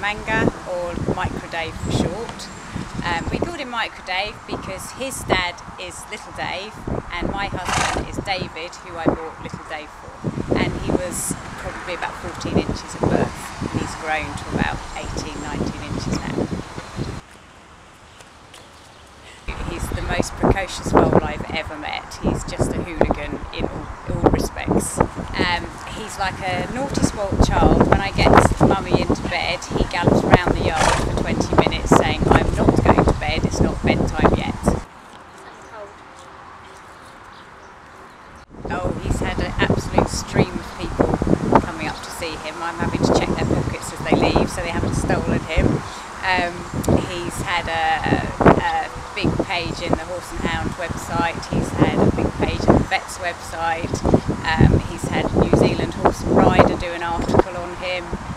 Manga, or Micro Dave for short. Um, we called him Micro Dave because his dad is Little Dave, and my husband is David, who I bought Little Dave for. And he was probably about 14 inches at birth, and he's grown to about 18, 19 inches now. He's the most precocious foal I've ever met. He's just a hooligan in all, he's like a naughty spoilt child. When I get mummy into bed, he gallops around the yard for 20 minutes saying, I'm not going to bed, it's not bedtime yet. Oh, he's had an absolute stream of people coming up to see him. I'm having to check their pockets as they leave so they haven't stolen him. Um, he's had a, a, big page in the Horse and Hound website, he's had a big page in the vet's website, um, he's had New Zealand